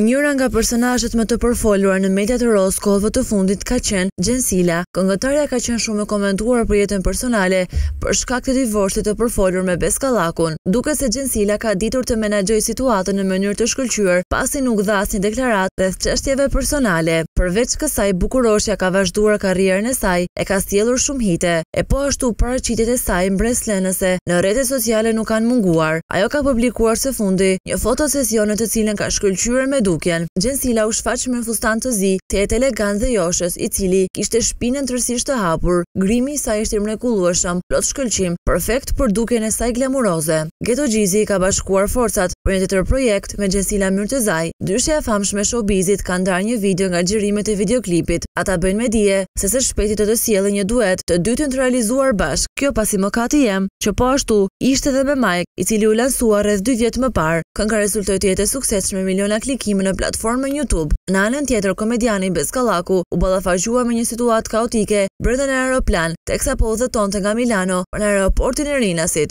Njëra nga personazhet më të përfolur në mediat rozë kohëve të fundit ka qenë Xhensila. Këngëtarja ka qenë shumë e komentuar për jetën personale për shkak të divorcit të përfolur me Bes Kallakun. Duket se Xhensila ka ditur të menaxhojë situatën në mënyrë të shkëlqyer pasi nuk dha asnjë deklaratë rreth çështjeve personale. Përveç kësaj bukuroshja ka vazhduar karrierën e saj e ka sjellë shumë hite, e po ashtu paraqitjet e saj mbreslënëse në rrjetet sociale nuk kanë munguar. Ajo ka publikuar së fundi një fotosesion në të cilën ka shkëlqyer me dukjen. Xhensila u shfaq me fustan të zi, tejet elegant dhe joshës, i cili kishte shpinën tërësisht të hapur. Grimi i saj ishte i mrekullueshëm, plot shkëlqim, perfekt për dukjen e saj glamuroze. Geto Xhizi ka bashkuar forcat për një tjetër projekt me Xhensila Myrtezaj. Dyshja e famshme e showbizit ka ndarë një video nga xhirimet e videoklipit. Ata bëjnë me dije se së shpejti do të sjellin një duet të dytin të realizuar bashkë. Kjo pasi Mëkati jem, që po ashtu ishte edhe me Mike, i cili u lançua rreth dy vjet më parë. Kënga rezultoi të jetë e suksesshme me miliona klikime në platformën YouTube. Në anën tjetër, komediani Bes Kallaku u ballafaqua me një situatë kaotike brenda në aeroplan, teksa po udhëtonte nga Milano për në aeroportin e Rinasit.